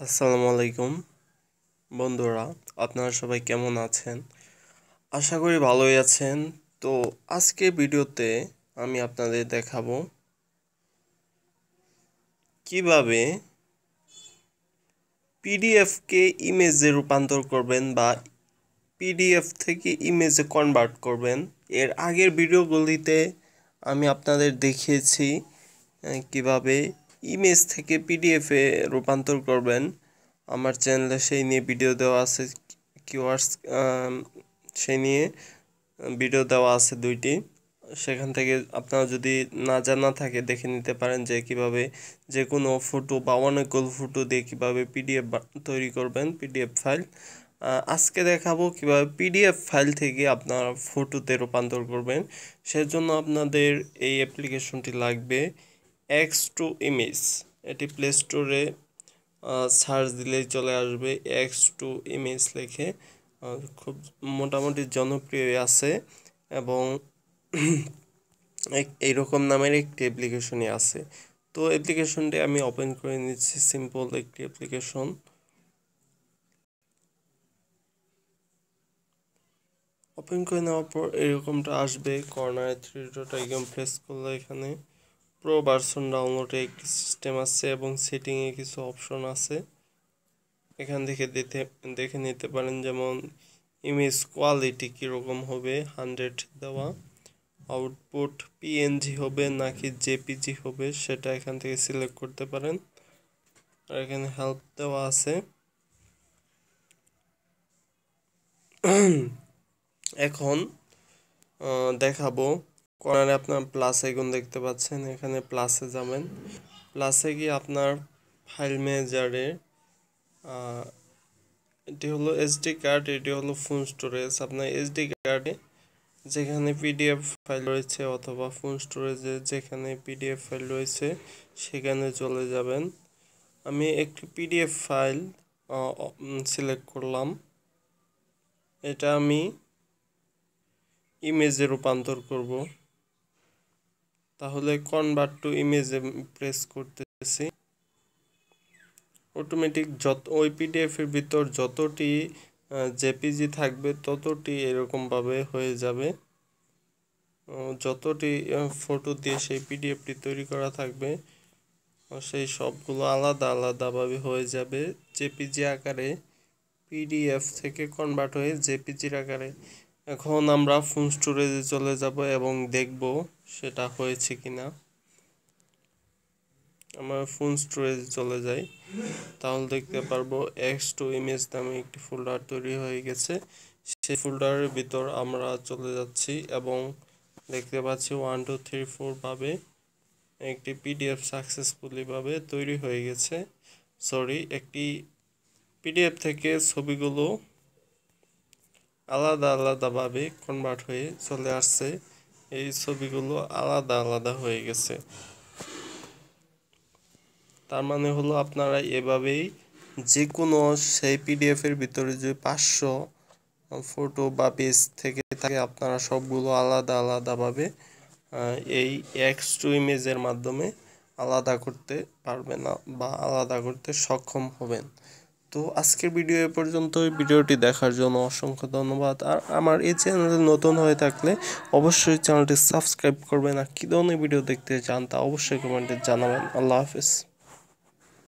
আসসালামু আলাইকুম। বন্ধুরা, আপনারা সবাই কেমন আছেন? আশা করি ভালোই আছেন। তো আজকে ভিডিওতে আমি আপনাদের দেখাবো কীভাবে পিডিএফকে ইমেজে রূপান্তর করবেন বা পিডিএফ থেকে ইমেজে কনভার্ট করবেন। এর আগের ভিডিওগুলিতে আমি আপনাদের দেখিয়েছি কীভাবে ইমেজ থেকে পিডিএফে রূপান্তর করবেন। আমার চ্যানেলে সেই নিয়ে ভিডিও দেওয়া আছে কিওয়ার্ডস সেই নিয়ে ভিডিও দেওয়া আছে দুইটি। সেখান থেকে আপনারা যদি না জানা থাকে, দেখে নিতে পারেন যে কীভাবে যে কোনো ফটো বা অনেকগুলো ফটো দিয়ে কীভাবে পিডিএফ তৈরি করবেন পিডিএফ ফাইল আজকে দেখাবো কীভাবে পিডিএফ ফাইল থেকে আপনারা ফটোতে রূপান্তর করবেন। সেজন্য আপনাদের এই অ্যাপ্লিকেশনটি লাগবে। এক্স টু ইমেজ এটি প্লে স্টোরে সার্চ দিলেই চলে আসবে। এক্স টু ইমেজ লিখে খুব মোটামুটি জনপ্রিয় আছে এবং এইরকম নামের একটি অ্যাপ্লিকেশনই আছে। তো অ্যাপ্লিকেশনটি আমি ওপেন করে নিচ্ছি সিম্পল একটি অ্যাপ্লিকেশন ওপেন করে নেওয়ার পর এরকমটা আসবে কর্নারে থ্রি ডট আইকন প্রেস করলে এখানে। প্রো ভার্সন ডাউনলোডে একটি সিস্টেম আছে এবং সেটিংয়ে কিছু অপশন আছে। এখান থেকে দেখে দেখে নিতে পারেন যেমন ইমেজ কোয়ালিটি কীরকম হবে হান্ড্রেড দেওয়া আউটপুট পিএনজি হবে নাকি জেপিজি হবে সেটা এখান থেকে সিলেক্ট করতে পারেন। আর এখানে হেল্প দেওয়া আছে। এখন দেখাবো কর্নারে আপনার প্লাস আইকন দেখতে পাচ্ছেন, এখানে প্লাসে যাবেন। প্লাসে গিয়ে আপনার ফাইল ম্যানেজারে এটি হলো এসডি কার্ড এটি হলো ফোন স্টোরেজ আপনার এসডি কার্ডে যেখানে পিডিএফ ফাইল রয়েছে অথবা ফোন স্টোরেজে যেখানে পিডিএফ ফাইল রয়েছে, সেখানে চলে যাবেন। আমি একটি পিডিএফ ফাইল সিলেক্ট করলাম। এটা আমি ইমেজে রূপান্তর করব। তাহলে কনভার্ট টু ইমেজে প্রেস করতেছি। অটোমেটিক যত, ওই পিডিএফের ভিতর যতটি জেপিজি থাকবে ততটি এরকমভাবে হয়ে যাবে। যতটি ফটো দিয়ে সেই পিডিএফটি তৈরি করা থাকবে সেই সবগুলো আলাদা আলাদাভাবে হয়ে যাবে জেপিজি আকারে। পিডিএফ থেকে কনভার্ট হয়ে জেপিজির আকারে। এখন আমরা ফোন স্টোরেজে চলে যাব এবং দেখব সেটা হয়েছে কিনা। আমার ফোন স্টোরেজ চলে যাই তাহলে দেখতে পারব এক্স টু ইমেজ নামে একটি ফোল্ডার তৈরি হয়ে গেছে। সেই ফোল্ডারের ভিতর আমরা চলে যাচ্ছি এবং দেখতে পাচ্ছি ওয়ান টু থ্রি ফোর ভাবে একটি পিডিএফ সাকসেসফুলিভাবে তৈরি হয়ে গেছে। সরি একটি পিডিএফ থেকে ছবিগুলো আলাদা আলাদাভাবে কনভার্ট হয়ে চলে আসছে। এই ছবিগুলো আলাদা আলাদা হয়ে গেছে। তার মানে হলো আপনারা এভাবেই যে কোনো সেই পিডিএফের ভিতরে যে পাঁচশো ফটো বা পেজ থেকে থাকে, আপনারা সবগুলো আলাদা আলাদাভাবে এই এক্স টু ইমেজের মাধ্যমে আলাদা করতে পারবেন বা আলাদা করতে সক্ষম হবেন। তো আজকের ভিডিও এ পর্যন্ত ভিডিওটি দেখার জন্য অসংখ্য ধন্যবাদ। আর আমার এই চ্যানেলে নতুন হয়ে থাকলে অবশ্যই চ্যানেলটি সাবস্ক্রাইব করবেন। আর কী ধরনের ভিডিও দেখতে চান তা অবশ্যই কমেন্টে জানাবেন। আল্লাহ হাফিজ।